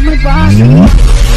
My body.